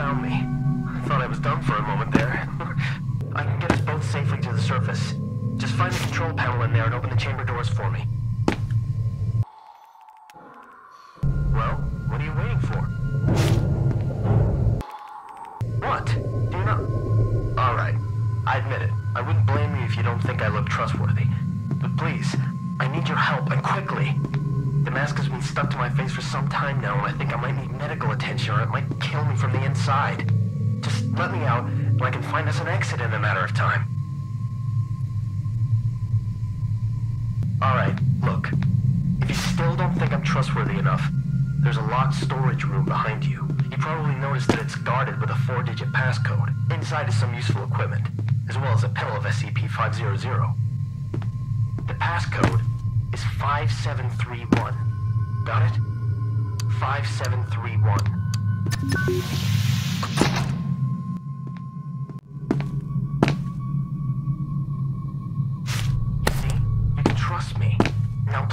found me. I thought I was done for a moment there. I can get us both safely to the surface. Just find the control panel in there and open the chamber doors for me. Well, what are you waiting for? What? Do you not? Alright. I admit it. I wouldn't blame you if you don't think I look trustworthy. But please, I need your help, and quickly. The mask has been stuck to my face for some time now, and I think I might need medical attention or it might kill me from the inside. Just let me out, and I can find us an exit in a matter of time. Alright, look. If you still don't think I'm trustworthy enough, there's a locked storage room behind you. You probably noticed that it's guarded with a four-digit passcode. Inside is some useful equipment, as well as a pill of SCP-500. The passcode is 5731. Got it? 5731. See? You can trust me. Now